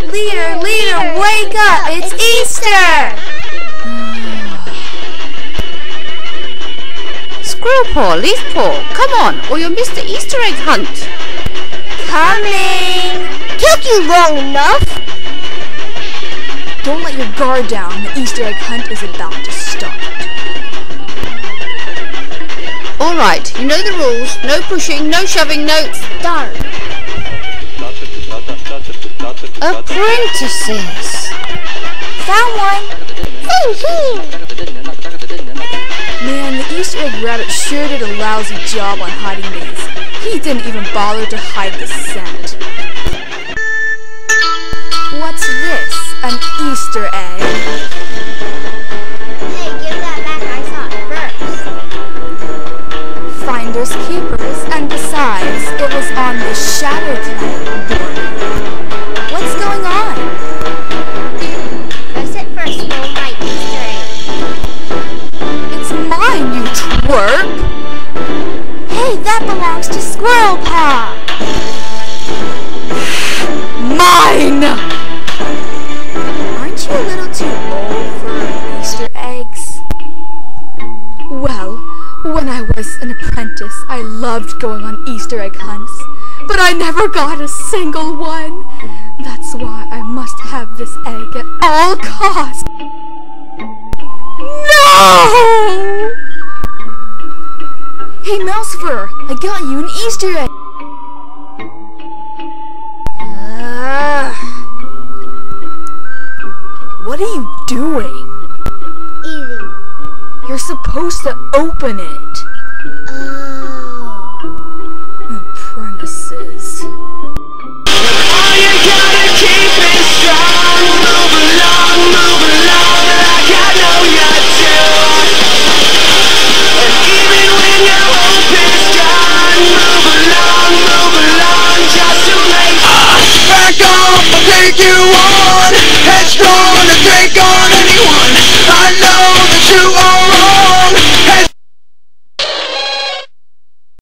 Leader, leader, wake up! It's Easter! Squirrelpaw, leaf paw, come on, or you'll miss the Easter egg hunt. Coming! Took you long enough. Don't let your guard down. The Easter egg hunt is about to start. Alright, you know the rules. No pushing, no shoving, no... Darn. Apprentices! Found one! Man, the Easter egg rabbit sure did a lousy job on hiding these. He didn't even bother to hide the scent. To Squirrelpaw! Mine! Aren't you a little too old for Easter eggs? Well, when I was an apprentice, I loved going on Easter egg hunts, but I never got a single one. That's why I must have this egg at all costs. No! Hey, Mousefur, I got you an Easter egg. Ah. what are you doing? Easy. You're supposed to open it. you on. Headstrong to take on